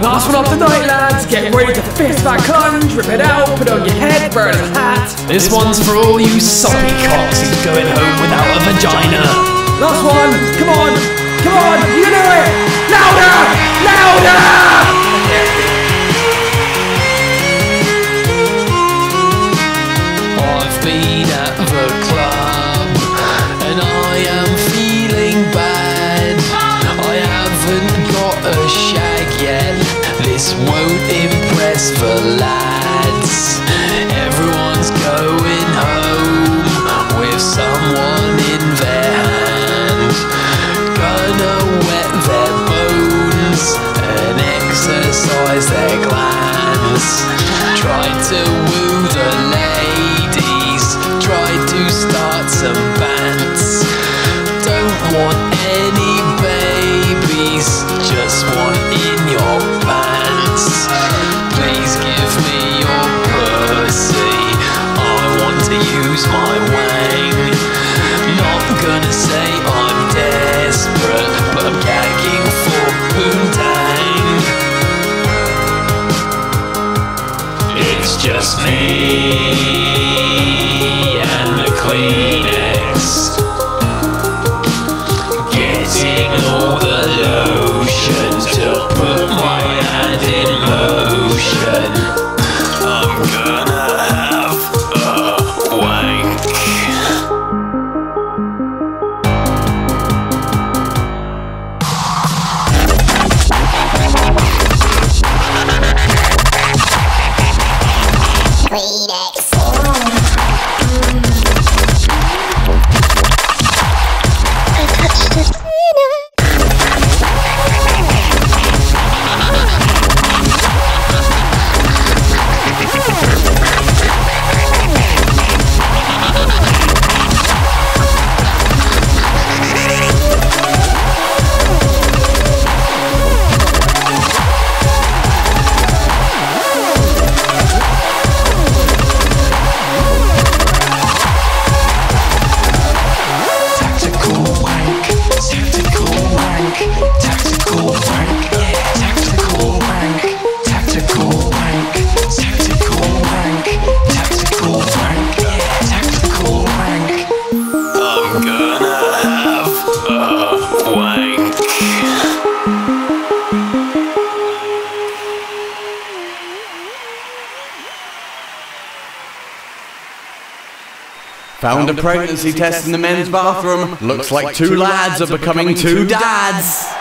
Last one of the night, lads. Get ready to fist that clunge, rip it out, put on your head, burn a hat. This one's for all you soppy cocks who's going home without a vagina. Last one. Come on. A shag yet. This won't impress the lads. To use my wang. Not gonna say I'm desperate, but I'm gagging for poontang. It's just me Tactical Found a pregnancy test in the men's bathroom. Looks like two lads are becoming two dads.